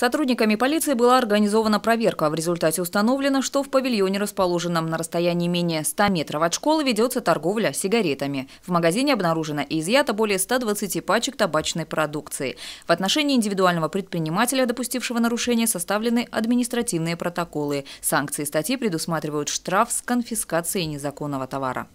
Сотрудниками полиции была организована проверка. В результате установлено, что в павильоне, расположенном на расстоянии менее 100 метров от школы, ведется торговля сигаретами. В магазине обнаружено и изъято более 120 пачек табачной продукции. В отношении индивидуального предпринимателя, допустившего нарушение, составлены административные протоколы. Санкции статьи предусматривают штраф с конфискацией незаконного товара.